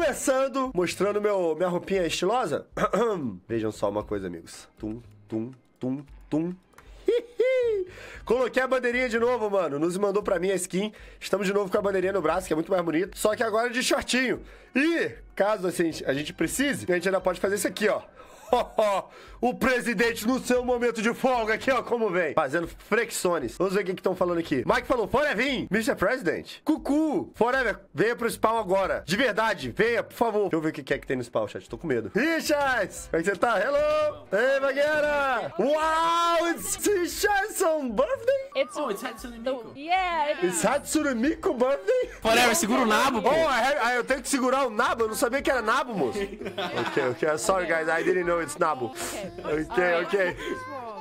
Começando, mostrando meu, minha roupinha estilosa. Vejam só uma coisa, amigos. Tum, tum, tum, tum. Coloquei a bandeirinha de novo, mano. Nos mandou pra mim a skin. Estamos de novo com a bandeirinha no braço, que é muito mais bonito. Só que agora de shortinho. E, caso assim, a gente precise, a gente ainda pode fazer isso aqui, ó. o presidente no seu momento de folga aqui, ó, como vem. Fazendo flexões. Vamos ver o que estão falando aqui. Mike falou, Forever, Mr. President. Cucu, Forever, venha pro spawn agora. De verdade, venha, por favor. Deixa eu ver o que é que tem no spawn, chat. Tô com medo. Richards, como é que você tá? Hello. Ei, Magueira. Wow, it's Richardson birthday? It's Oh, it's Hatsune Miku. yeah. It is. It's Hatsune Miku birthday? Forever, segura o nabo, pô. Oh, I have- ah, eu tenho que segurar o nabo. Eu não sabia que era nabo, moço. ok, ok. Sorry, guys. I didn't know it's nabo. Okay. Ok, ok.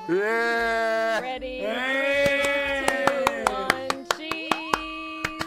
Yeah. Ready? Hey! Two, one, cheese.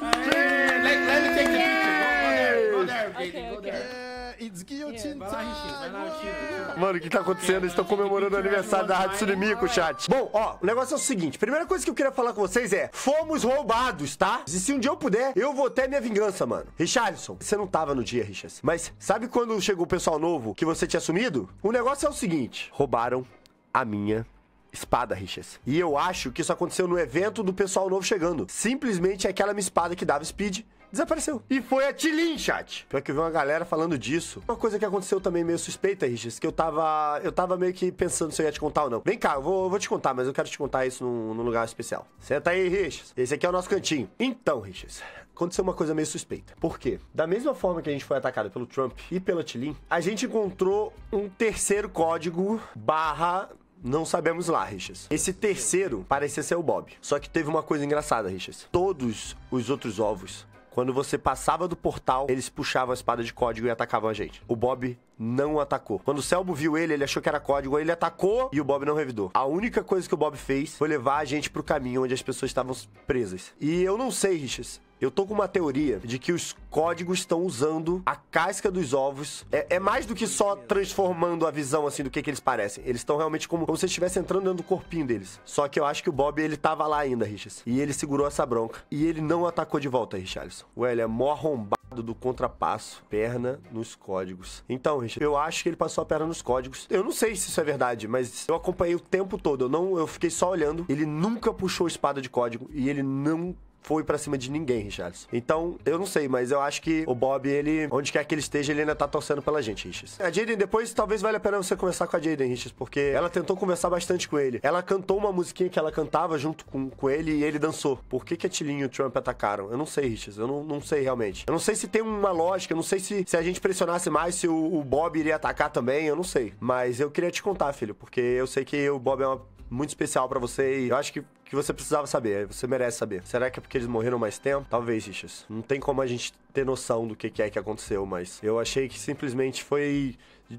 Let, let me take the picture. Go, go there, go there, Okay, Jaiden, go okay. there. É, it's guillotine Vai lá, Mano, o que tá acontecendo? Eles estão comemorando o aniversário da Hatsune Miku, chat. Bom, ó, o negócio é o seguinte. Primeira coisa que eu queria falar com vocês é: fomos roubados, tá? E se um dia eu puder, eu vou ter minha vingança, mano. Richardson, você não tava no dia, Richards. Mas sabe quando chegou o pessoal novo que você tinha assumido? O negócio é o seguinte: roubaram a minha espada, Richards. E eu acho que isso aconteceu no evento do pessoal novo chegando. Simplesmente aquela minha espada que dava speed desapareceu. E foi a Tilin, chat. Pior que eu vi uma galera falando disso. Uma coisa que aconteceu também meio suspeita, Richards, que eu tava. Eu tava meio que pensando se eu ia te contar ou não. Vem cá, eu vou, eu vou te contar, mas eu quero te contar isso num, num lugar especial. Senta aí, Richards. Esse aqui é o nosso cantinho. Então, Richards. Aconteceu uma coisa meio suspeita. Por quê? Da mesma forma que a gente foi atacado pelo Trump e pela Tilin, a gente encontrou um terceiro código barra não sabemos lá, Richas. Esse terceiro parecia ser o Bob. Só que teve uma coisa engraçada, Richas. Todos os outros ovos, quando você passava do portal, eles puxavam a espada de código e atacavam a gente. O Bob não atacou. Quando o Selbo viu ele, ele achou que era código, ele atacou e o Bob não revidou. A única coisa que o Bob fez foi levar a gente pro caminho onde as pessoas estavam presas. E eu não sei, Richas. Eu tô com uma teoria de que os códigos estão usando a casca dos ovos. É, é mais do que só transformando a visão, assim, do que, que eles parecem. Eles estão realmente como, como se estivesse entrando dentro do corpinho deles. Só que eu acho que o Bob, ele tava lá ainda, Richards. E ele segurou essa bronca. E ele não atacou de volta, Richarlison. Ué, ele é mó arrombado do contrapasso. Perna nos códigos. Então, Richard, eu acho que ele passou a perna nos códigos. Eu não sei se isso é verdade, mas eu acompanhei o tempo todo. Eu não, eu fiquei só olhando. Ele nunca puxou espada de código e ele não foi pra cima de ninguém, Richardson. Então, eu não sei, mas eu acho que o Bob, ele, onde quer que ele esteja, ele ainda tá torcendo pela gente, Richards. A Jaden, depois talvez valha a pena você conversar com a Jaden, Richards, porque ela tentou conversar bastante com ele. Ela cantou uma musiquinha que ela cantava junto com, com ele e ele dançou. Por que, que a Tilly e o Trump atacaram? Eu não sei, Richards. Eu não, não sei realmente. Eu não sei se tem uma lógica, eu não sei se, se a gente pressionasse mais, se o, o Bob iria atacar também, eu não sei. Mas eu queria te contar, filho, porque eu sei que o Bob é uma muito especial pra você e eu acho que, que você precisava saber, você merece saber. Será que é porque eles morreram mais tempo? Talvez, Richas. Não tem como a gente ter noção do que, que é que aconteceu, mas eu achei que simplesmente foi.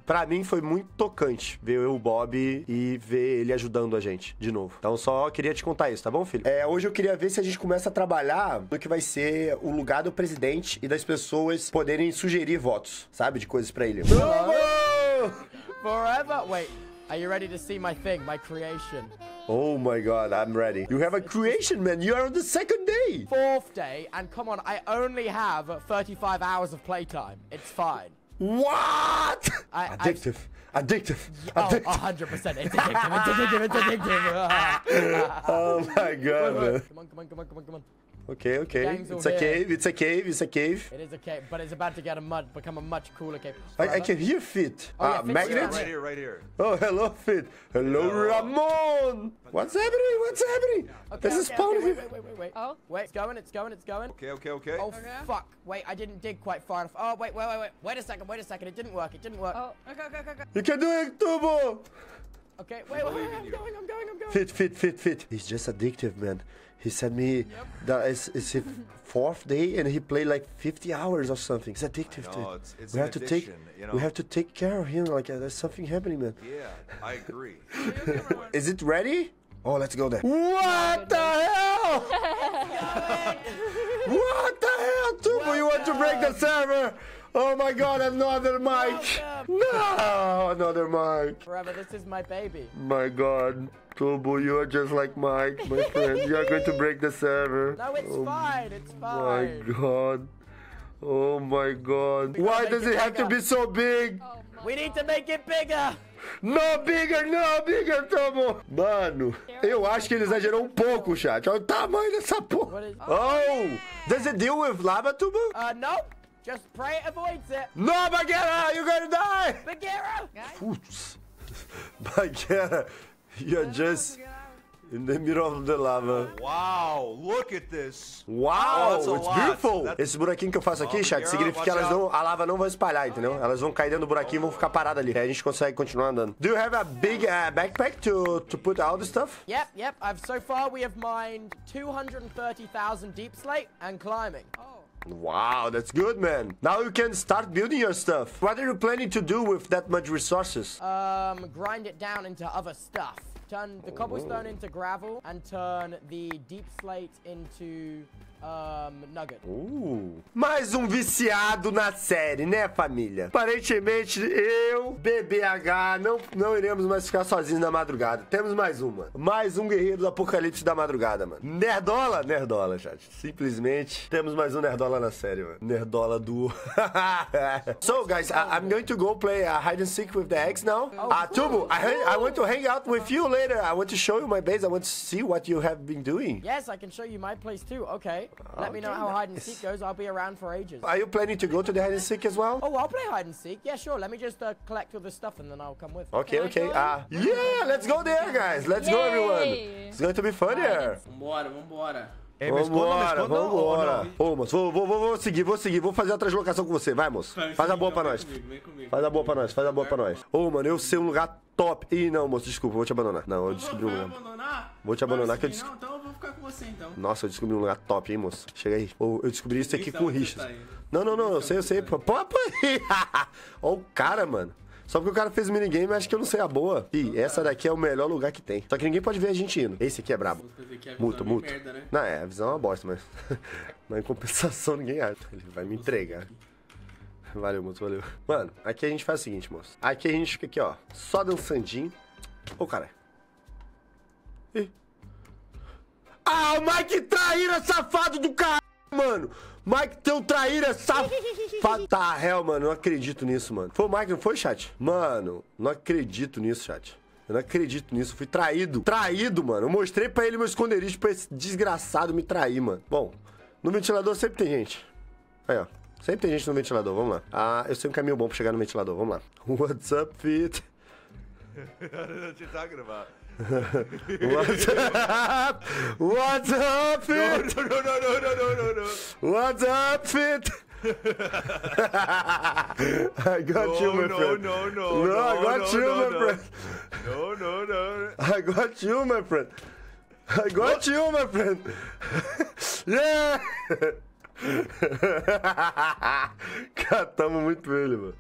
Pra mim foi muito tocante ver o Bob e ver ele ajudando a gente de novo. Então só queria te contar isso, tá bom, filho? É, hoje eu queria ver se a gente começa a trabalhar no que vai ser o lugar do presidente e das pessoas poderem sugerir votos, sabe? De coisas pra ele. Forever? Wait, are you ready to see my thing, my creation? Oh my god, I'm ready. You have a creation, man. You are on the second day. Fourth day, and come on, I only have 35 hours of playtime. It's fine. What? I- I- addictive. Addictive. Oh, 100%. It's addictive, it's addictive, it's addictive. Oh my god, man. come on, come on, come on, come on, come on. Okay, okay. It's a here. cave. It's a cave. It's a cave. It is a cave, but it's about to get a mud, become a much cooler cave. I, I can hear feet. Oh, yeah, uh, Fit's magnet? right Right here, right here. Oh, hello, Fit. Hello, Ramon. What's happening? What's happening? Okay, There's a okay, spawn okay, wait, wait, wait, wait, wait. Oh. Wait, it's going, it's going, it's going. Okay, okay, okay. Oh, fuck. Wait, I didn't dig quite far enough. Oh, wait, wait, wait, wait. Wait a second, wait a second. It didn't work, it didn't work. Oh, okay, okay, okay, okay. You can do it, Tubbo. Okay, wait, wait, wait, I'm going, I'm going, I'm going. Fit, fit, fit, fit. He's just addictive, man. He sent me that it's, it's his fourth day and he played like 50 hours or something. He's addictive I to it. it's- it's we an have to take you know? we have to take care of him. Like uh, there's something happening, man. Yeah, I agree. Is it ready? Oh, let's go there. What the hell? what the hell, Tubbo? You want to break the server? Oh my god, another mic. No, another mic. Forever, this is my baby. My god. Tubbo, you are just like Mike, my friend. You are going to break the server. No, it's Oh fine, it's fine. My god. Oh my god. Why does it have to be so big? Oh, We need to make it bigger. No bigger, no bigger, tamo. Mano, eu acho que ele exagerou um pouco, chat. Olha o tamanho dessa porra. What is- Oh, does it deal with lava Tubbo? Uh, no. Just pray it avoids it. No, Bagheera, you're gonna die. Bagheera. Guys, Putz. Bagheera, you're just in the middle of the lava. Wow, look at this. Uau, that's a it's beautiful. That's- Esse buraquinho que eu faço aqui, Oh, chat, significa que elas não, a lava não vai espalhar, entendeu? Elas vão cair dentro do buraquinho e vão ficar paradas ali. Aí a gente consegue continuar andando. Do you have a big uh, backpack to, to put all the stuff? Yep, yep. I've so far we have mined 230,000 deep slate and climbing. Oh. Wow, that's good, man. Now you can start building your stuff. What are you planning to do with that much resources? Um, grind it down into other stuff. Turn the cobblestone into gravel and turn the deep slate into um nugget. Uh, mais um viciado na série, né, família? Aparentemente, eu, BBH, não, não iremos mais ficar sozinhos na madrugada. Temos mais uma. Mais um guerreiro do apocalipse da madrugada, mano. Nerdola? Nerdola, chat. Simplesmente, temos mais um Nerdola na série, mano. Nerdola duo. so, guys, I, I'm going to go play uh, hide and seek with the eggs now. Uh, Tubu, I, I want to hang out with you later. I want to show you my base. I want to see what you have been doing. Yes, I can show you my place too. Okay. Let me know how hide and seek goes. I'll be around for ages. Are you planning to go to the hide and seek as well? Oh, I'll play hide and seek. Yeah, sure. Let me just uh, collect all the stuff and then I'll come with. Okay, Can okay. go? Uh, yeah, let's go there, guys. Let's go, everyone. It's going to be fun here. Vambora, vambora. Escondam, me Vambora, escondam ou vambora. Ô, moço, vou, vou, vou, vou seguir, vou seguir. Vou fazer a translocação com você. Vai, moço. Vai, Faz a boa pra nós. Vem comigo, vem comigo. Faz a boa pra nós, faz a boa pra nós. Ô, mano, eu sei um lugar top. Ih, não, moço, desculpa, vou te abandonar. Não, eu descobri um lugar. abandonar? Vou te abandonar que eu seguir, des- Não, então eu vou ficar com você então. Nossa, eu descobri um lugar top, hein, moço. Chega aí. Ô, eu descobri isso aqui com o Richard. tá. Não, não, não, eu sei, eu sei. Pô, pô, pô. Ó o cara, mano. Só porque o cara fez minigame, acho que eu não sei a boa. Ih, essa daqui é o melhor lugar que tem. Só que ninguém pode ver a gente indo. Esse aqui é brabo. Esse aqui é Muito, muito. merda, né? Não, é, a visão é uma bosta, mas. mas em compensação ninguém acha. Ele vai me entregar. Valeu, moço, valeu. Mano, aqui a gente faz o seguinte, moço. Aqui a gente fica aqui, ó. Só dançandinho. Ô, cara. Ih. Ah, o Mike traíra safado do caralho, mano. Mike teu traíra safado. Tá, hell, mano, não acredito nisso, mano. Foi o Mike, não foi, chat? Mano, não acredito nisso, chat. Eu não acredito nisso, fui traído. Traído, mano. Eu mostrei pra ele meu esconderijo pra esse desgraçado me trair, mano. Bom, no ventilador sempre tem gente. Aí, ó. Sempre tem gente no ventilador, vamos lá. Ah, eu sei um caminho bom pra chegar no ventilador, vamos lá. What's up, Fit? I. What's up? What's up, Fit? No, no, no, no, no, no, no, no. What's up, Fit? I got you, my no, friend. no, no, No, I no, got no, you, no, my no. friend. No, no, no. I got you, my friend. I got you, my friend. yeah! Cara, tamo muito velho, mano.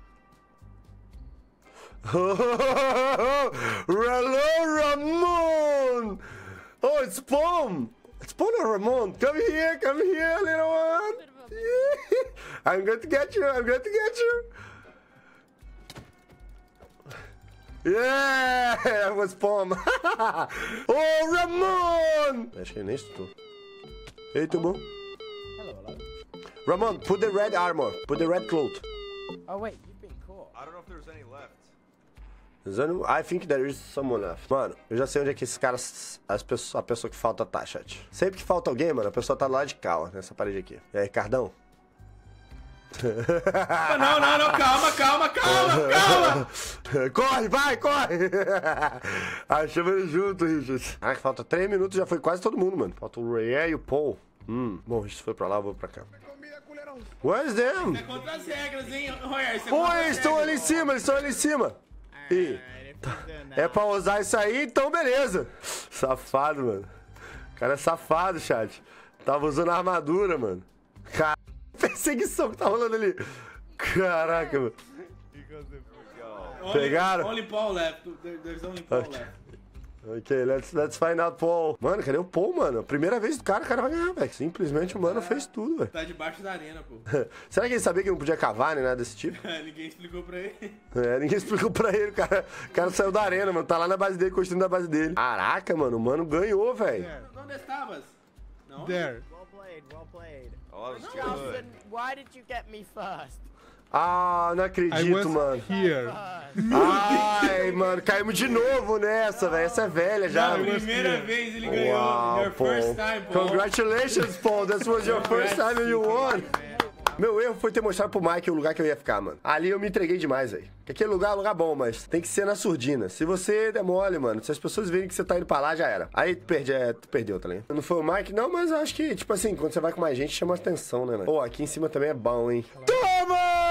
Oh, hello, Ramon! Oh, it's Pomme! It's Pomme or Ramon? Come here, come here, little one! I'm going to get you, I'm going to get you! Yeah, that was Pomme. oh, Ramon! Acho que nem estou. Ei, tudo bom? Hello, hello. Ramon, put the red armor. Put the red cloth. Oh wait, you've been caught. I don't know if there's any left. Zano- I think there is someone left. Mano, eu já sei onde é que esses caras. As pessoas, a pessoa que falta tá, chat. Sempre que falta alguém, mano, a pessoa tá lado de cá, ó, nessa parede aqui. E aí, Cardão? Não, não, não, calma, calma, calma, calma. corre, vai, corre! Achamos ele junto, Richard. Ah, falta 3 minutos, já foi quase todo mundo, mano. Falta o Ray e o Paul. Hum, bom, o Richard foi pra lá, eu vou pra cá. Where's them? É contra as regras, hein, Royer? Isso é Pô, eles estão ali em cima, eles estão ali em cima. Ih, é pra usar isso aí, então beleza. Safado, mano. O cara é safado, chat. Tava usando armadura, mano. Cara, perseguição que tá rolando ali. Caraca, mano. Only- Pegaram? Only Paul left. There- There's only Paul left. Ok, let's, let's find out, Paul. Mano, cadê o Paul, mano? Primeira vez do cara, o cara vai ganhar, velho. Simplesmente o mano fez tudo, velho. Tá debaixo da arena, pô. Será que ele sabia que não podia cavar nem nada desse tipo? Ninguém explicou pra ele. É, ninguém explicou pra ele, o cara, o cara saiu da arena, mano. Tá lá na base dele, construindo a base dele. Caraca, mano, o mano ganhou, velho. Onde estavas? Não? There. Well played, well played. Oh, that was why did you get me first? Ah, não acredito, mano. here. Ai, mano, caímos de novo nessa, velho. Essa é velha já. Não, primeira vez ele ganhou. Uau, Your Paul. first time, Paul. Congratulations, Paul. This was your first time and you won. Meu erro foi ter mostrado pro Mike o lugar que eu ia ficar, mano. Ali eu me entreguei demais, velho. Porque Aquele lugar é um lugar bom, mas tem que ser na surdina. Se você der mole, mano, se as pessoas verem que você tá indo pra lá, já era. Aí tu, perde, é, tu perdeu, tá ligado? Não foi o Mike, não, mas eu acho que, tipo assim, quando você vai com mais gente, chama atenção, né, mano? Pô, aqui em cima também é bom, hein? Toma!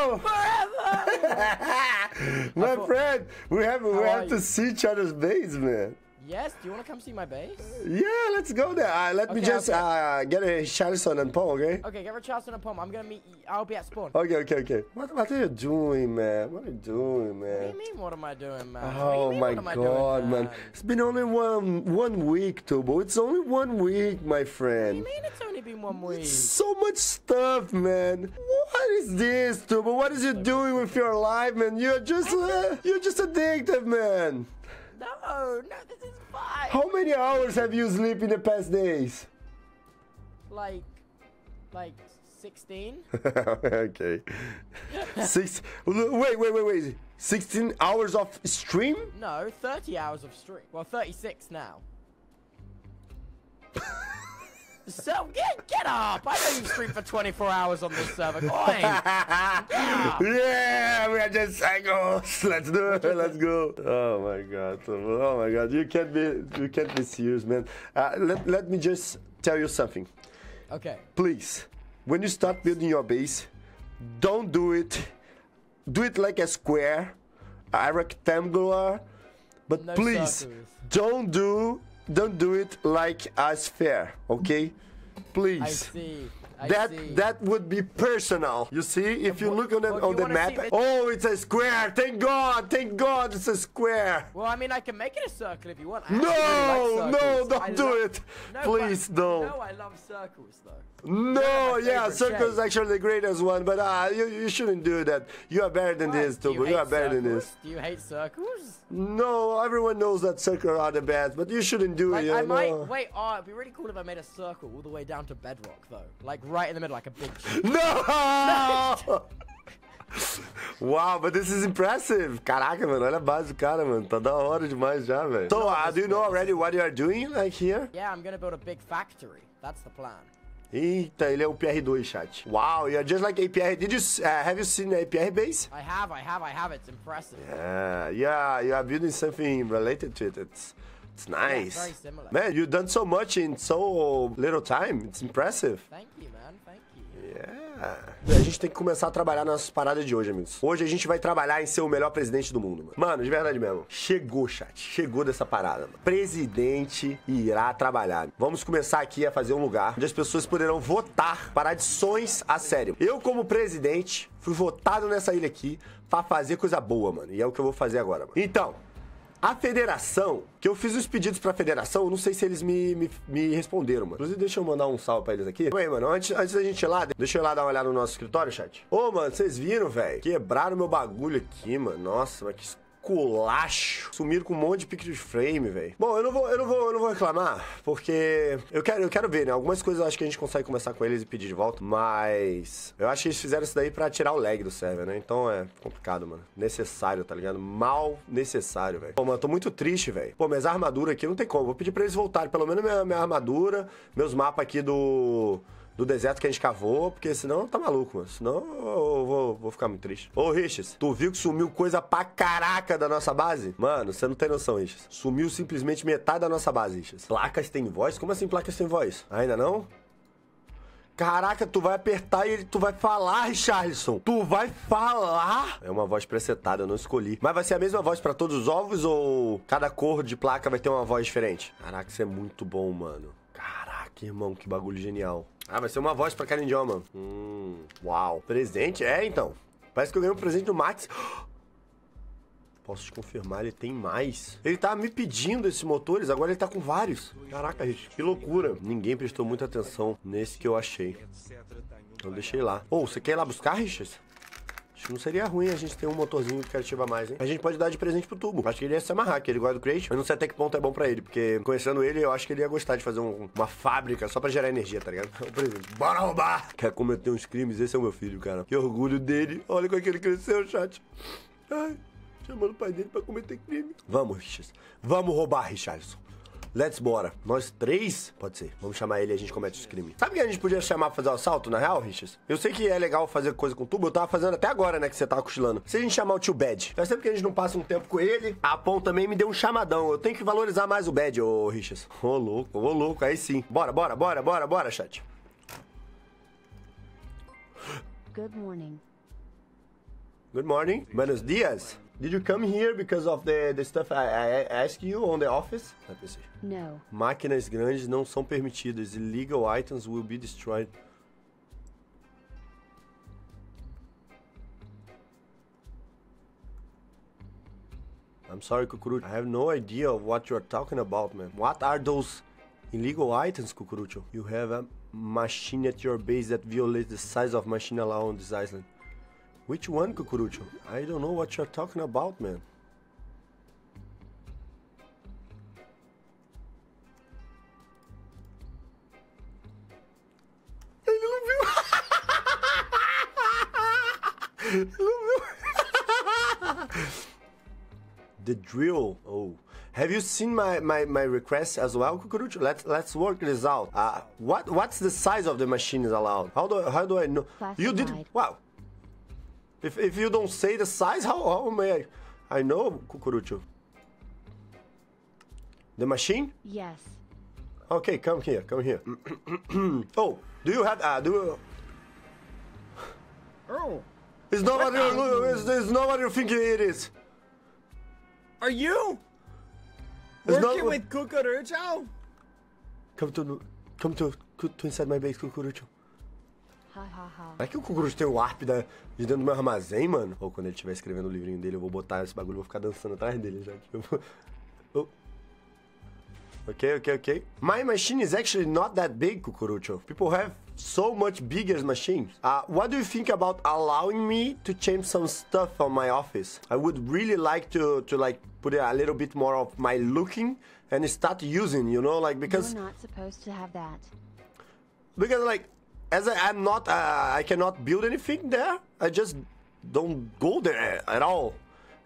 My friend, we have, we have to see each other's base, man. Yes, do you want to come see my base? Yeah, let's go there. Uh, let me Okay, just okay. uh, get a Charleston and Paul, okay? Okay, get of Charleston and Palm. I'm gonna meet. I'll be at spawn. Okay, okay, okay. What, what are you doing, man? What are you doing, man? What do man? you mean? What am I doing, man? Oh mean, my what am I god, doing, man. It's been only one one week, Tubbo. It's only one week, my What do you friend. mean it's only been one week? So much stuff, man. What is this, Tubbo? What is you doing with your life, man? You're just uh, you're just addicted, man. No, no, this is fine. How many hours have you slept in the past days? Like, like 16? okay. Six. Wait, wait, wait, wait. 16 hours of stream? No, 30 hours of stream. Well, 36 now. so get get up! I know you stream for 24 hours on this server. Oi! Yeah, we are just psychos. Let's do it. Let's go. Oh my god. Oh my god. You can't be you can't be serious, man. Uh, let, let me just tell you something. Okay. Please, when you start building your base, don't do it. Do it like a square, a rectangular, but No please circles. don't do don't do it like a sphere, okay? Please. I that see. that would be personal. You see, if you look on the do on the map, see? Oh, it's a square. Thank God, thank God, it's a square. Well, I mean, I can make it a circle if you want. I No, really like no, don't I do it. No, Please don't. No, I love circles though. No, yeah, favorite circle is actually the greatest one, but uh, you, you shouldn't do that. You are better than Why? this, Do you You are better than this. Do you hate circles? No, everyone knows that circle are the best, but you shouldn't do Like, it. You I might know? wait. Oh, it'd be really cool if I made a circle all the way down to bedrock, though. Like right in the middle, like a big. No! Wow, but this is impressive. Caraca, mano, olha a base do cara, mano. Tá da hora demais já, velho. So, uh, do you know already what you are doing, like here? yeah, I'm gonna build a big factory. That's the plan. Eita, ele é o PR2, chat. Wow, you're just like APR. Did you, uh, have you seen the APR base? I have, I have, I have. It's impressive. Yeah, yeah, you are building something related to it. It's, it's nice. very similar. Man, you've done so much in so little time. It's impressive. Thank you, man. Thank you. Yeah. A gente tem que começar a trabalhar nas paradas de hoje, amigos. Hoje a gente vai trabalhar em ser o melhor presidente do mundo, mano. Mano, de verdade mesmo. Chegou, chat. Chegou dessa parada, mano. Presidente irá trabalhar. Vamos começar aqui a fazer um lugar onde as pessoas poderão votar para adições a sério. Eu, como presidente, fui votado nessa ilha aqui pra fazer coisa boa, mano. E é o que eu vou fazer agora, mano. Então, a federação, que eu fiz os pedidos pra federação, não sei se eles me, me, me responderam, mano. Inclusive, deixa eu mandar um salve pra eles aqui. Oi, mano, antes, antes da gente ir lá, deixa eu ir lá dar uma olhada no nosso escritório, chat. Ô, mano, vocês viram, velho? Quebraram meu bagulho aqui, mano. Nossa, mas que culacho. Sumiram com um monte de picture frame, velho. Bom, eu não vou, eu não vou, eu não vou reclamar, porque eu quero, eu quero ver, né? Algumas coisas eu acho que a gente consegue conversar com eles e pedir de volta, mas eu acho que eles fizeram isso daí pra tirar o lag do server, né? Então é complicado, mano. Necessário, tá ligado? Mal necessário, velho. Pô, mano, eu tô muito triste, velho. Pô, minhas armaduras aqui não tem como. Vou pedir pra eles voltarem, pelo menos minha, minha armadura, meus mapas aqui do do deserto que a gente cavou, porque senão tá maluco, mano. Senão eu vou, vou ficar muito triste. Ô, Richas, tu viu que sumiu coisa pra caraca da nossa base? Mano, você não tem noção, Richas. Sumiu simplesmente metade da nossa base, Richas. Placas têm voz? Como assim placas têm voz? Ainda não? Caraca, tu vai apertar e tu vai falar, Richarlison. Tu vai falar? É uma voz presetada, eu não escolhi. Mas vai ser a mesma voz pra todos os ovos ou cada cor de placa vai ter uma voz diferente? Caraca, isso é muito bom, mano. Caraca, irmão, que bagulho genial. Ah, vai ser uma voz pra cada idioma. Hum, uau. Presente? É, então. Parece que eu ganhei um presente do Max. Posso te confirmar, ele tem mais. Ele tá me pedindo esses motores, agora ele tá com vários. Caraca, gente, que loucura. Ninguém prestou muita atenção nesse que eu achei. Então deixei lá. Ô, você quer ir lá buscar, Richard? Acho que não seria ruim a gente ter um motorzinho que ativa mais, hein? A gente pode dar de presente pro tubo. Acho que ele ia se amarrar, que ele gosta do Crate. Eu não sei até que ponto é bom pra ele, porque conhecendo ele, eu acho que ele ia gostar de fazer um- uma fábrica só pra gerar energia, tá ligado? Por exemplo, bora roubar! Quer cometer uns crimes? Esse é o meu filho, cara. Que orgulho dele. Olha como é que ele cresceu, chat. Ai, chamando o pai dele pra cometer crime. Vamos, Richard. Vamos roubar, Richardson. Let's bora. Nós três? Pode ser. Vamos chamar ele e a gente comete os crimes. Sabe quem a gente podia chamar pra fazer o assalto, na real, Richard? Eu sei que é legal fazer coisa com tubo. Eu tava fazendo até agora, né? Que você tava cochilando. Se a gente chamar o tio Bad. Faz tempo que a gente não passa um tempo com ele. A Pon também me deu um chamadão. Eu tenho que valorizar mais o Bad, ô Richard. Ô, louco, ô, louco. Aí sim. Bora, bora, bora, bora, bora, chat. Good morning. Good morning. Buenos dias. Did you come here because of the, the stuff I, I asked you on the office? Let me see. No. Máquinas grandes não são permitidas. Illegal items will be destroyed. I'm sorry, Cucurucho. I have no idea of what you're talking about, man. What are those illegal items, Cucurucho? You have a machine at your base that violates the size of machine allowed on this island. Which one, Cucurucho? I don't know what you're talking about, man. Ele não viu. Ele não viu. The drill. Oh. Have you seen my, my, my request as well, Cucurucho? Let's let's work this out. Uh, what what's the size of the machine is allowed? How do how do I know? You did Classified. wow. If if you don't say the size, how how may I I know, Cucurucho? The machine? Yes. Okay, come here, come here. oh, do you have uh do you, Oh, it's not what you it's, it's not what you think it is. are you It's working not- with Cucurucho? Come to come to to inside my base, Cucurucho. Será que o Cucurucho tem o warp da, de dentro do meu armazém, mano? Ou quando ele estiver escrevendo o livrinho dele, eu vou botar esse bagulho e vou ficar dançando atrás dele já. Eu vou... Oh. Okay, okay, okay. My machine is actually not that big, Cucurucho. People have so much bigger machines. Uh, what do you think about allowing me to change some stuff on my office? I would really like to, to like put a little bit more of my looking and start using, you know, like because You're not supposed to have that. because like as I, I'm not uh, I cannot build anything there. I just don't go there at all,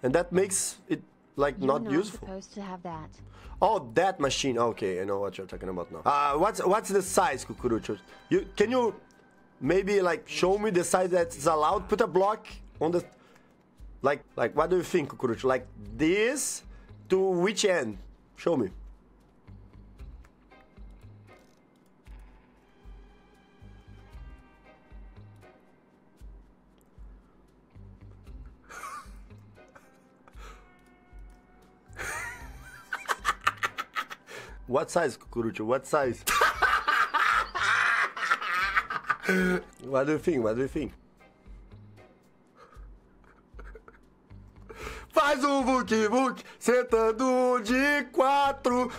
and that makes it like You're not, not useful. supposed to have that. Oh, that machine. Okay, I know what you're talking about now. Uh, what's what's the size, Cucurucho? You can you maybe like show me the size that's allowed? Put a block on the like like what do you think, Cucurucho? Like this to which end? Show me. What size, Cucurucho? What size? what do you think? What do you think? Faz um vuk vuk, sentando de quatro.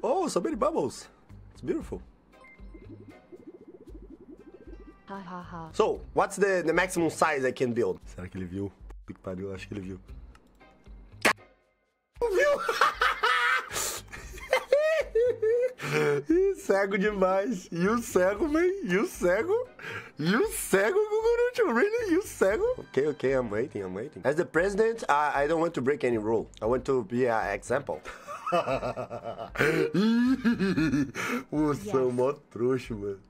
Oh, so many bubbles. It's beautiful. Ha ha ha. So, what's the, the maximum size I can build? Será que ele viu? Puta que pariu, acho que ele viu. Não viu? Ih, cego demais. E o cego, man? E o cego? E o cego, Cucurucho? Really? E o cego? Okay, okay, I'm waiting, I'm waiting. As the president, I, I don't want to break any rule. I want to be an example. Moção, mó trouxa, mano.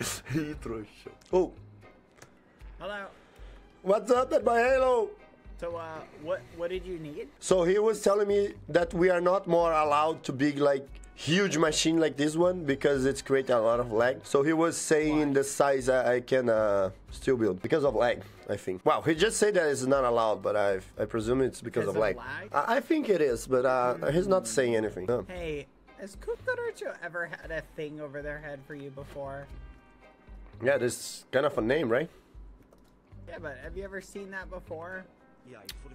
Ih, trouxa. Oh, Hello. what's up at my halo? So, uh, what what did you need? So he was telling me that we are not more allowed to be like huge machine like this one because it's creating a lot of lag. So he was saying the size I, I can uh, still build because of lag. I think. Wow, he just said that it's not allowed, but I I presume it's because, Because of of lag. lag? I, I think it is, but uh, he's not saying anything. Huh. Hey, has Cucurucho ever had a thing over their head for you before? Yeah, this kind of a name, right? Yeah, but have you ever seen that before?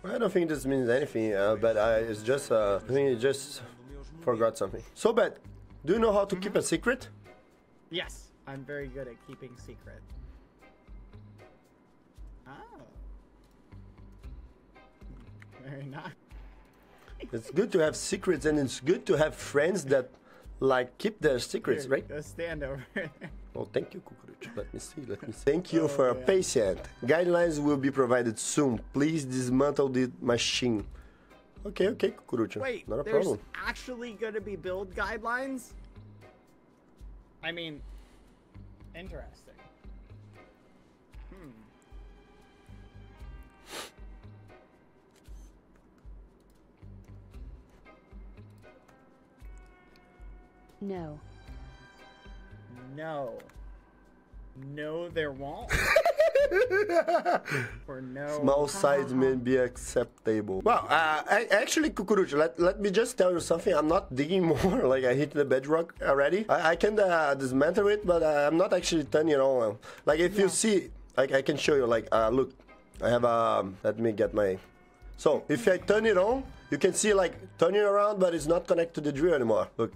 I don't think this means anything, uh, but I, it's just, uh, I think it just forgot something. So, but do you know how to keep a secret? Yes, I'm very good at keeping secret. Oh. Very nice. It's good to have secrets, and it's good to have friends that like keep their secrets, Here, right? Go stand over there. Oh, thank you, Cucurucho. Let me see. Let me see. Thank you for your patience. Guidelines will be provided soon. Please dismantle the machine. Okay, okay, Cucurucho. Wait, not a there's problem. actually going to be build guidelines? I mean, interesting. Hmm. No. No. No, there won't. or no. Small size may be acceptable. Well, uh, I, actually, Cucurucho, let, let me just tell you something. I'm not digging more. like, I hit the bedrock already. I, I can uh, dismantle it, but uh, I'm not actually turning it on. Like, if you see, like, I can show you, like, uh, look, I have, um, let me get my... So, if I turn it on, you can see, like, turning around, but it's not connected to the drill anymore. Look,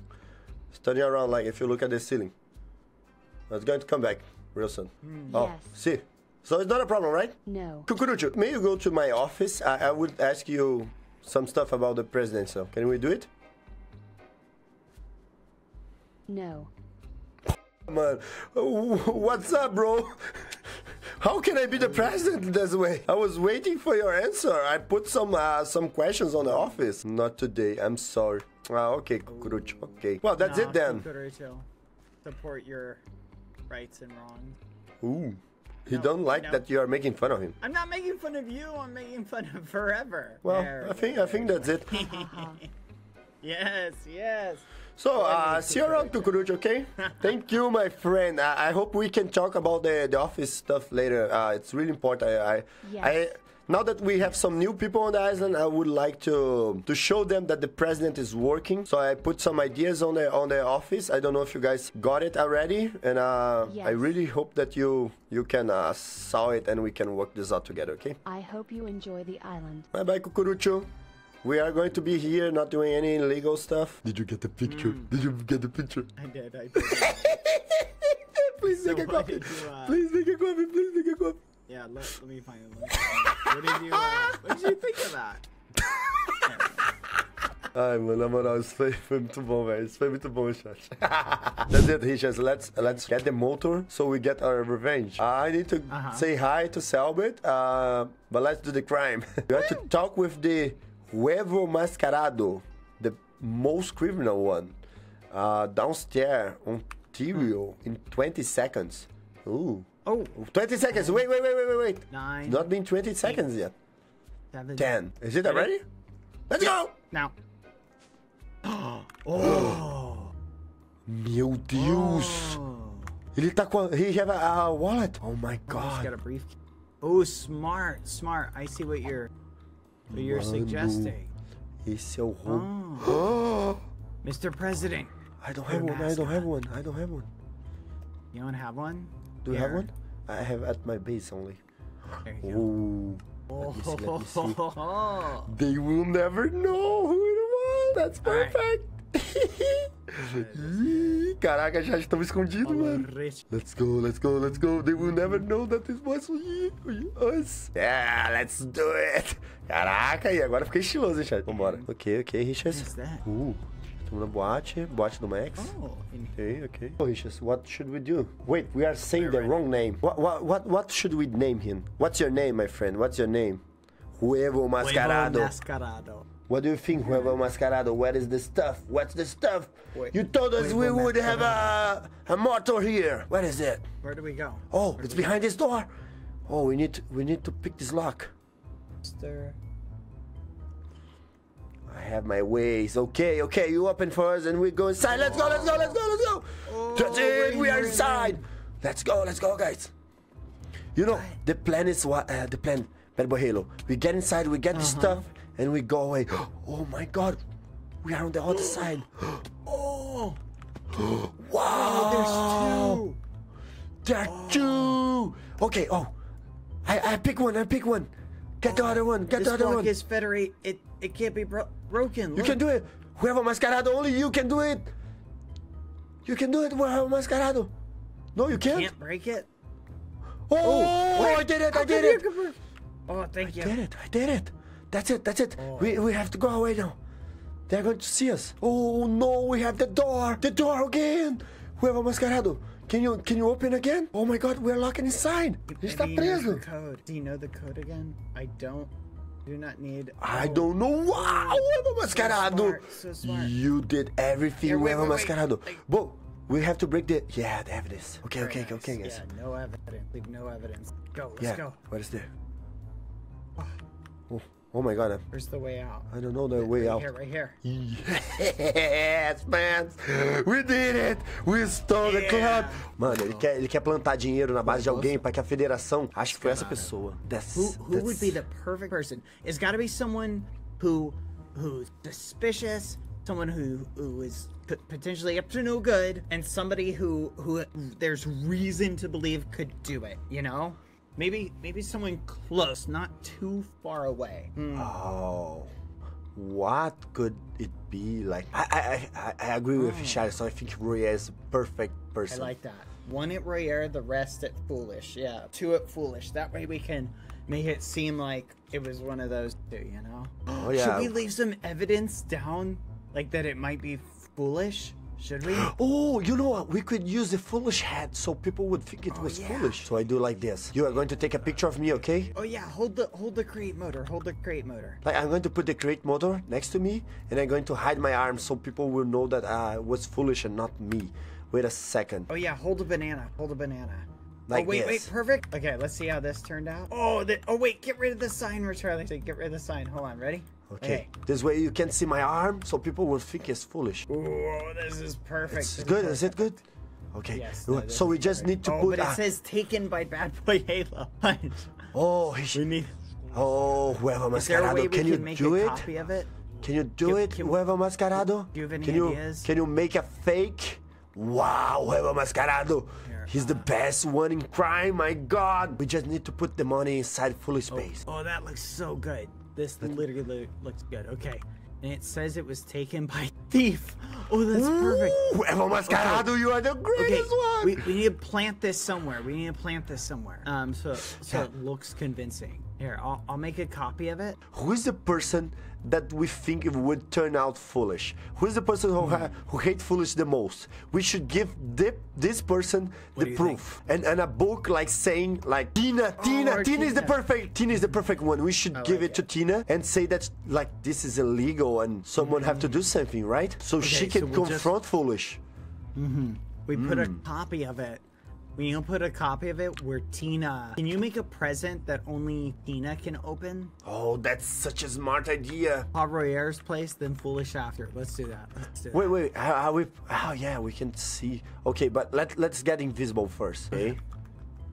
it's turning around, like, if you look at the ceiling. It's going to come back real soon. Oh, Yes. see? So it's not a problem, right? No. Cucurucho, may you go to my office? I, I would ask you some stuff about the president, so can we do it? No. Man, what's up, bro? How can I be the president this way? I was waiting for your answer. I put some uh, some questions on the office. Not today. I'm sorry. Ah, okay, Cucurucho. Okay. Well, that's Nah, it then. Cucurucho. Support your rights and wrongs. Ooh. He No, don't like no. that you are making fun of him. I'm not making fun of you. I'm making fun of forever. Well, There I think go, I think there that's it. Yes, yes. So, uh, see you around, Cucurucho, okay? Thank you, my friend. I, I hope we can talk about the, the office stuff later. Uh, it's really important. I, I, Yes. I, now that we have some new people on the island, I would like to to show them that the president is working. So I put some ideas on the on the office. I don't know if you guys got it already, and uh, I really hope that you you can uh, saw it and we can work this out together. Okay? I hope you enjoy the island. Bye bye, Cucurucho. We are going to be here, not doing any illegal stuff. Did you get the picture? Did you get the picture? I did. I did. Please So make a what copy. did you, uh, Please make a copy. Please make a copy. Yeah, let, let me find it. Me find it. What did you? Uh, what did you think of that? Ai, mano, na moral, isso foi, foi muito bom, velho. Isso foi muito bom, chat. That's it, Richard. Let's let's get the motor so we get our revenge. Uh, I need to Uh-huh. say hi to Cellbit, uh, but let's do the crime. we have to talk with the Huevo Mascarado, the most criminal one, uh, downstairs on Tyrio in 20 seconds. Ooh. Oh, 20 seconds. Wait, wait, wait, wait, wait, wait. Nine, not been 20 seconds yet. seven, 10. Is it already? Let's go! Now. oh. Meu Deus! Oh. Ele tá com. a- He have a, a wallet. Oh my god. He's got a brief. Oh, smart, smart. I see what you're, what you're Mano. suggesting. Esse é o roubo. Oh, Mr. President, I don't have one. I don't have one. I don't have one. you don't have one? Do you have Here. one? I have at my base only. There you go. Oh. Let me see. Let me see. Oh. They will never know who it was. That's perfect. Ih, Caraca, já estamos escondidos, mano. Let's go, let's go, let's go. They will never know that this was we, us. Yeah, let's do it. Caraca, e agora fiquei estiloso, hein, chat? Vambora. Ok, ok, Richard. Uh, estamos na boate, boate do Max. Oh, Okay, okay. Oh, Richard, what should we do? Wait, we are saying the wrong name. What, what, what, what should we name him? What's your name, my friend? What's your name? Huevo Mascarado. Mascarado. What do you think, Huevo Mascarado? What is the stuff? What's the stuff? Wait, you told us we Huevo would have a, a motor here. What is it? Where do we go? Oh, it's behind this door. Oh, we need to, we need to pick this lock. Mr. I have my ways. Okay, okay, you open for us and we go inside. Let's go, let's go, let's go, let's go. That's it. we are inside. Let's go, let's go, guys. You know, the plan is what? Uh, the plan, BadBoyHalo. We get inside, we get the stuff, and we go away. Oh my God, we are on the other side. Oh, Wow. there's two. There are two. Okay. Oh, I I pick one. I pick one. Get the other one. Get This the other one. is federate. It it can't be bro- broken. You can do it. Huevo Mascarado, only you can do it. You can do it, Huevo Mascarado. No, you can't. Can't break it. Oh, oh I did it. I did it. Oh, thank you. I did it. I did it. That's it. That's it. Oh. We, we have to go away now. They're going to see us. Oh no, we have the door. The door again. Huevo Mascarado. Can you can you open again? Oh my god, we're locked inside. Ele está Maybe he knows the preso. Do you know the code again? I don't. Do not need. I oh, don't know. Wow, Huevo Mascarado. so smart. You did everything, Here, wait, wait. Mascarado. Like- But we have to break the. Yeah, the evidence. Okay, Very okay, nice. okay, guys. Yeah, no evidence. Leave no evidence. Go. Let's Yeah. go. What is there? Oh, oh Oh my god, eh. Where's the way out? I, don't know the way right out. Here, right here. Yes, man! We did it! We stole the club! Mano, ele quer, ele quer plantar dinheiro na base de alguém pra que a federação. Acho que foi essa pessoa. That's, Who who would be that's- the perfect person? It's got to be someone who who's suspicious, someone who who is potentially up to no good, and somebody who who there's reason to believe could do it. You know, maybe maybe someone close, not too far away. Hmm. Oh. What could it be like? I I, I, I agree with oh. Shadow, so I think Roy is a perfect person. I like that. One at Roier, the rest at Foolish. Yeah, two at Foolish. That way we can make it seem like it was one of those two. You know. Oh, yeah. Should we leave some evidence down, like that it might be Foolish? Should we? Oh, you know what? We could use the foolish hat so people would think it oh, was yeah. foolish. So I do like this. You are going to take a picture of me, okay? Oh yeah, hold the hold the crate motor. Hold the crate motor. Like I'm going to put the crate motor next to me, and I'm going to hide my arm so people will know that uh, I was foolish and not me. Wait a second. Oh yeah, hold a banana. Hold a banana. Like oh wait, this. wait, perfect. Okay, let's see how this turned out. Oh, the, oh wait, get rid of the sign, Charlie. Get rid of the sign. Hold on, ready? Okay. This way you can see my arm, so people will think it's foolish. Oh, this is perfect. It's This good. perfect. Is it good? Okay. Yes. no, so we just perfect. need to oh, put. but it ah, says taken by Bad Boy Halo. Oh, he we need. oh, whoever Is there a way mascarado. we Can can, you make do a it? copy of it? Can you do Can- it, can- Huevo Mascarado? Do you have any can you ideas? can you make a fake? Wow, Huevo Mascarado. Here, He's the best one in crime. My God. We just need to put the money inside fully space. Oh, that looks so good. This literally looks good. Okay. And it says it was taken by thief. Oh, that's perfect. Huevo Mascarado, you are the Okay, greatest one. we, we need to plant this somewhere. We need to plant this somewhere. Um, so so it looks convincing. Here, I'll, I'll make a copy of it. Who is the person that we think it would turn out foolish? Who is the person who hmm. ha- who hate foolish the most? We should give the, this person do the proof and, and a book like saying like Tina, oh, Tina, or Tina is the perfect Tina is the perfect one. We should give like it to Tina and say that like this is illegal and someone have to hmm. do something, right? So she Okay, so can we'll just- confront foolish. Mm-hmm. We put a Hmm. copy of it. We need to put a copy of it where Tina. Can you make a present that only Tina can open? Oh, that's such a smart idea. Paul Roier's place, then Foolish after. Let's do that. Let's do that. Wait, wait. How, how we? Oh, yeah, we can see. Okay, but let let's get invisible first. Okay.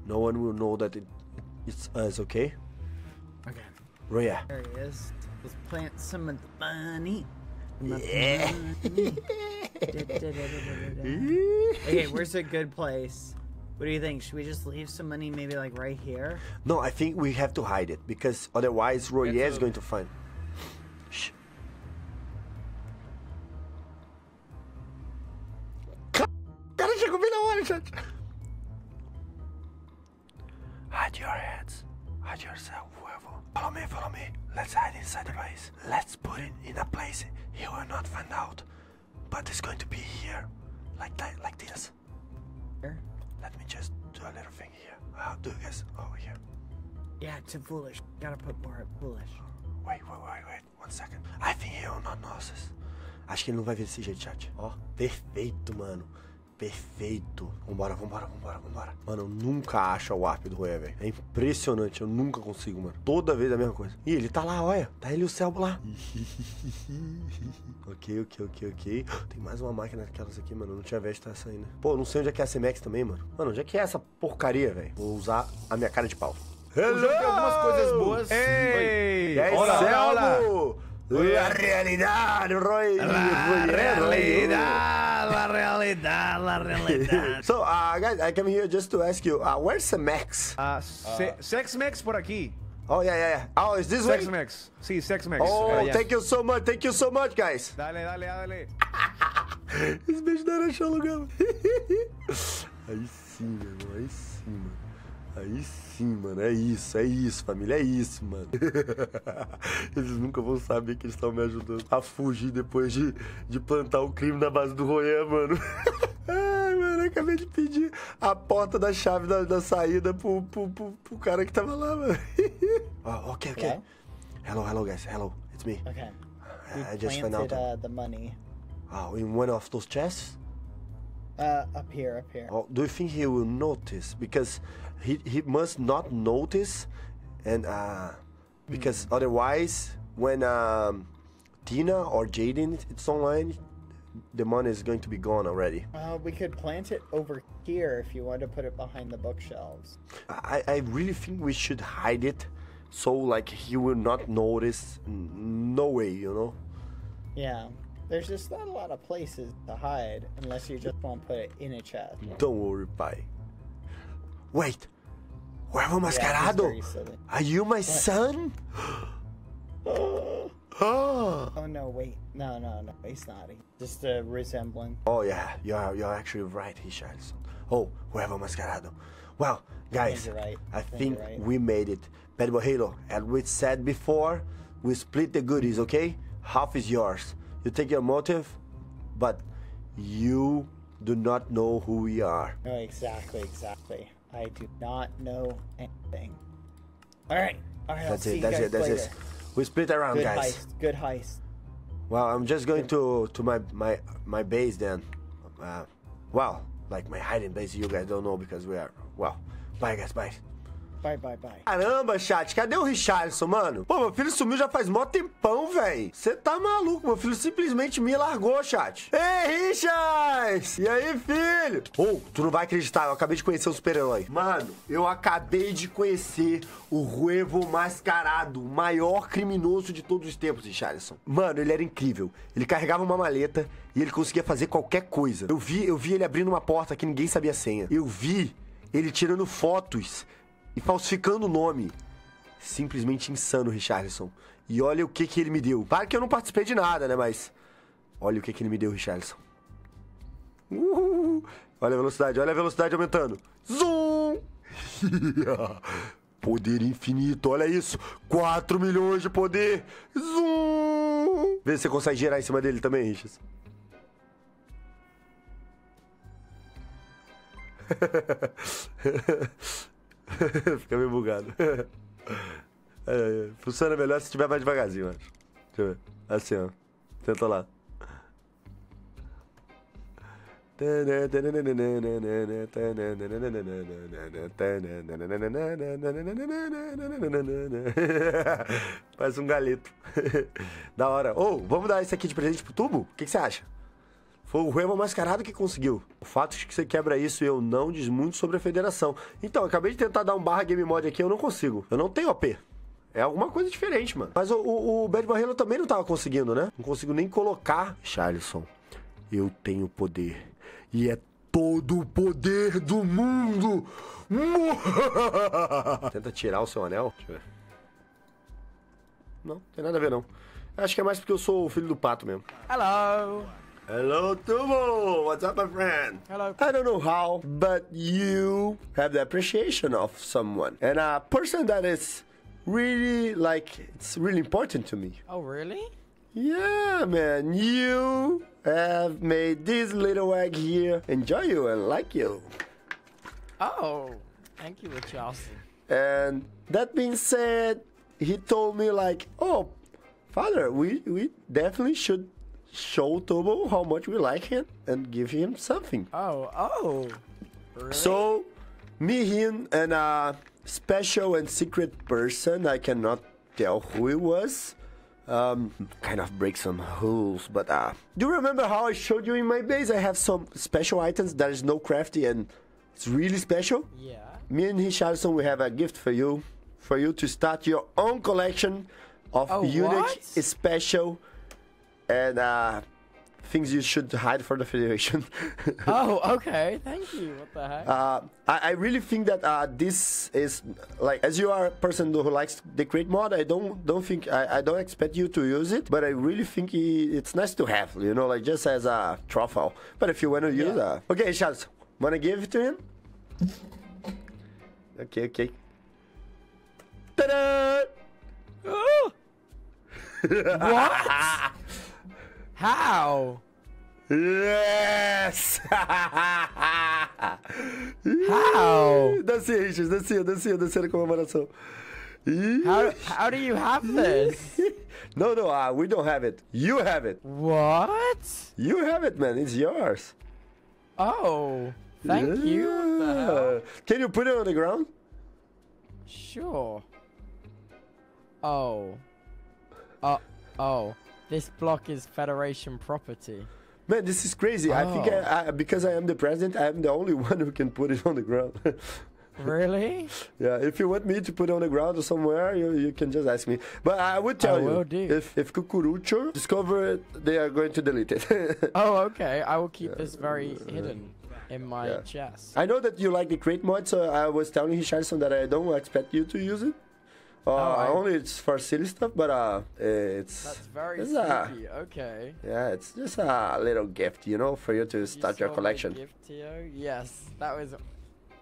No one will know that it it's us. Okay. Okay. Roya. There he is. Let's plant some of the money. Some of the Yeah. okay, where's a good place? What do you think? Should we just leave some money maybe like right here? No, I think we have to hide it because otherwise Roya That's is going to find. Shh. Cara, chegou bem na hora, gente. Hide your heads. Hide yourself, whoever. Follow me, follow me. Let's hide inside the base. Let's put it in a place he will not find out. But it's going to To foolish. Gotta put more foolish. Wait, wait, wait, wait. One second. I think not notice. Acho que ele não vai ver desse jeito, chat. Ó, perfeito, mano. Perfeito. Vambora, vambora, vambora, vambora. Mano, eu nunca acho o warp do Roya, velho. É impressionante, eu nunca consigo, mano. Toda vez a mesma coisa. Ih, ele tá lá, olha. Tá ele e o Selbo lá. ok, ok, ok, ok. Tem mais uma máquina daquelas aqui, mano. Eu não tinha visto essa ainda. Pô, não sei onde é que é a CMX também, mano. Mano, onde é que é essa porcaria, velho? Vou usar a minha cara de pau. O jogo tem algumas coisas boas. Ei! Selbo? olá. La realidade, Roy. La Roy- realidad, la realidad, la realidad. So, uh, guys, I came here just to ask you, uh, where's the Max? Ah, Se- Sex Max por aqui. Oh, yeah, yeah, yeah. Oh, is this Sex way? Mix. Sí, Sex Mix. Oh, Uh, yes. thank you so much. Thank you so much, guys. Dale, dale, dale. Esse beijo não achar lugar. Aí sim, meu irmão. Aí sim, mano. Aí sim, mano. É isso, é isso, família. É isso, mano. Eles nunca vão saber que eles estão me ajudando a fugir depois de, de plantar o crime na base do Roé, mano. Ai, mano, eu acabei de pedir a porta da chave da, da saída pro, pro, pro, pro cara que tava lá, mano. oh, ok, ok. Hello? Hello, hello, guys. Hello, it's me. Okay. I just found out. Uh, the money. Oh, in one of those chests? Uh, up here, up here. Oh, do you think he will notice? Because he he must not notice, and uh, because otherwise, when um, Tina or Jaiden it's online, the money is going to be gone already. Uh, we could plant it over here if you want to put it behind the bookshelves. I I really think we should hide it, so like he will not notice. No way, you know. Yeah. There's just not a lot of places to hide unless you just want to put it in a chest. Don't worry, pai. Wait, Huevo Yeah, he's Mascarado, very silly. are you my son? oh. Oh no, wait. No, no, no. He's not. He's just a resemblance. Oh yeah, you're you're actually right, Richarlyson. Oh, Huevo Mascarado. Well, guys, you're right. I I think think right. we made it. BadBoyHalo, as we said before, we split the goodies, okay? Half is yours. You take your motive, but you do not know who we are. No, exactly, exactly. I do not know anything. All right, all right. That's it. That's it. That's later. it. We split around, Good guys. heist. Good heist. Well, I'm just going to to my my my base then. Uh, well, like my hiding base. You guys don't know because we are. Well, bye guys. Bye. Bye, bye, bye. Caramba, chat, cadê o Richardson, mano? Pô, meu filho sumiu já faz mó tempão, véi. Você tá maluco, meu filho simplesmente me largou, chat. Ei, Richards! E aí, filho? Ô, tu não vai acreditar, eu acabei de conhecer o super-herói. Mano, eu acabei de conhecer o Ruevo Mascarado, o maior criminoso de todos os tempos, Richardson. Mano, ele era incrível. Ele carregava uma maleta e ele conseguia fazer qualquer coisa. Eu vi, eu vi ele abrindo uma porta que ninguém sabia a senha. Eu vi ele tirando fotos e falsificando o nome. Simplesmente insano, Richarlison. E olha o que que ele me deu. Claro que eu não participei de nada, né? Mas olha o que que ele me deu, Richarlison. Uhul. Olha a velocidade, olha a velocidade aumentando. Zoom! poder infinito, olha isso. 4 milhões de poder. Zoom! Vê se você consegue girar em cima dele também, Richards. Fica meio bugado. É, é, funciona melhor se estiver mais devagarzinho, acho. Deixa eu ver. Assim, ó. Tenta lá. Parece um galeto. da hora. Ô, oh, vamos dar isso aqui de presente pro tubo? O que, que você acha? Foi o Ruema Mascarado que conseguiu. O fato de que você quebra isso eu não diz muito sobre a federação. Então, acabei de tentar dar um barra game mod aqui, eu não consigo. Eu não tenho OP. É alguma coisa diferente, mano. Mas o, o, o Bad Barrelo também não tava conseguindo, né? Não consigo nem colocar. Charlison, eu tenho poder. E é todo o poder do mundo. Tenta tirar o seu anel. Deixa eu ver. Não, tem nada a ver, não. Acho que é mais porque eu sou o filho do pato mesmo. Hello. Hello, Tubbo! What's up, my friend? Hello. I don't know how, but you have the appreciation of someone. And a person that is really, like, it's really important to me. Oh, really? Yeah, man, you have made this little egg here enjoy you and like you. Oh, thank you, Richarlyson. And that being said, he told me like, "Oh, father, we we definitely should show Tubbo how much we like him and give him something." Oh, oh. Really? So, me, him, and a special and secret person, I cannot tell who it was. Um, kind of break some rules, but uh, do you remember how I showed you in my base? I have some special items that is no crafty and it's really special. Yeah. Me and Richarlyson, we have a gift for you, for you to start your own collection of Oh, unique, what? special, and uh, things you should hide for the Federation. Oh, okay. Thank you. What the heck? uh, I, I really think that uh, this is like as you are a person who likes the create mod. I don't don't think I, I don't expect you to use it, but I really think it's nice to have. You know, like just as a trophy. But if you want to use, Yeah. uh, okay, Charles, wanna give it to him? Okay, okay. Ta-da! what? How? Yes! How? Dancinha, Richard, dancinha, dancinha, dancinha na comemoração. Ih. How, how do you have this? No, no, uh, we don't have it. You have it. What? You have it, man. It's yours. Oh, thank you. What the hell? Yeah. Can you put it on the ground? Sure. Oh. Uh, oh. This block is Federation property. Man, this is crazy. I think Oh. I, I, because I am the president, I am the only one who can put it on the ground. Really? yeah, if you want me to put it on the ground or somewhere, you, you can just ask me. But I would tell I you, do. if if Cucurucho discover it, they are going to delete it. Oh, okay. I will keep this very hidden in my Yeah. chest. I know that you like the Create mod, so I was telling Richarlyson that I don't expect you to use it. Uh, I- Only it's for silly stuff, but uh, it's That's very it's a- Okay. yeah, it's just a little gift, you know, for you to You start your collection. gift, Tio? Yes, that was.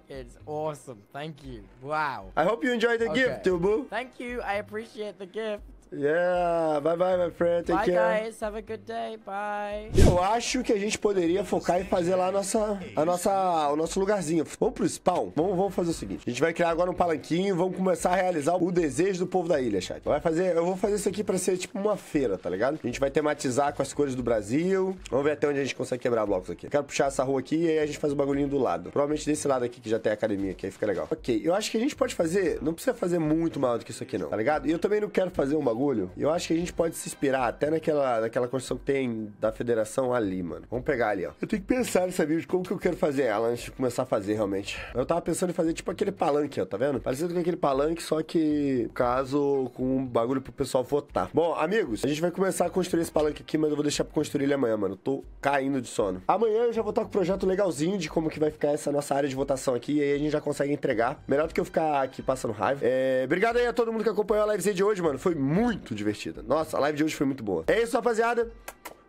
It's awesome. Thank you. Wow. I hope you enjoyed the Okay. gift, Tubbo. Thank you. I appreciate the gift. Yeah, bye bye, my friend. Take Bye, care. guys. Have a good day. Bye. Eu acho que a gente poderia focar em fazer lá a nossa, a nossa, o nosso lugarzinho. Vamos pro spawn? Vamos, vamos fazer o seguinte. A gente vai criar agora um palanquinho e vamos começar a realizar o desejo do povo da ilha, chat. Vai fazer, eu vou fazer isso aqui pra ser tipo uma feira, tá ligado? A gente vai tematizar com as cores do Brasil. Vamos ver até onde a gente consegue quebrar blocos aqui. Quero puxar essa rua aqui e aí a gente faz o bagulhinho do lado. Provavelmente desse lado aqui que já tem a academia, que aí fica legal. Ok, eu acho que a gente pode fazer, não precisa fazer muito maior do que isso aqui não, tá ligado? E eu também não quero fazer um bagulho. Eu acho que a gente pode se inspirar até naquela, naquela construção que tem da federação ali, mano. Vamos pegar ali, ó. Eu tenho que pensar nessa vídeo de como que eu quero fazer ela antes de começar a fazer realmente. Eu tava pensando em fazer tipo aquele palanque, ó, tá vendo? Parecido com aquele palanque, só que, caso, com um bagulho pro pessoal votar. Bom, amigos, a gente vai começar a construir esse palanque aqui, mas eu vou deixar pra construir ele amanhã, mano. Eu tô caindo de sono. Amanhã eu já vou estar com um projeto legalzinho de como que vai ficar essa nossa área de votação aqui, e aí a gente já consegue entregar. Melhor do que eu ficar aqui passando raiva. É, obrigado aí a todo mundo que acompanhou a livezinha de hoje, mano. Foi muito divertida. Nossa, a live de hoje foi muito boa. É isso, rapaziada.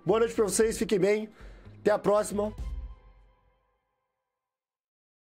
Boa noite pra vocês, fiquem bem. Até a próxima.